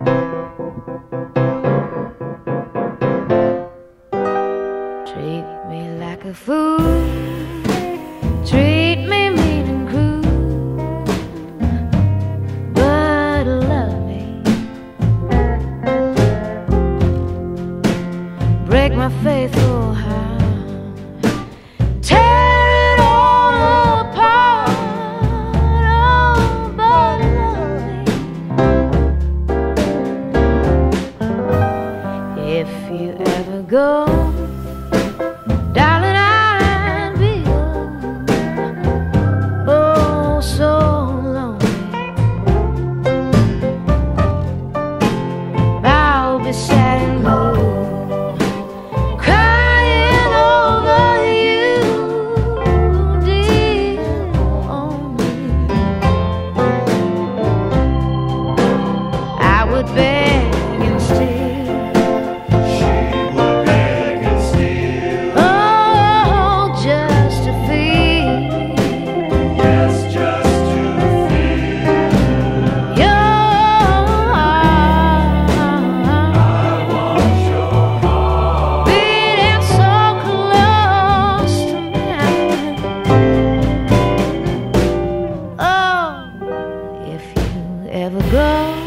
Treat me like a fool. Treat me ever go.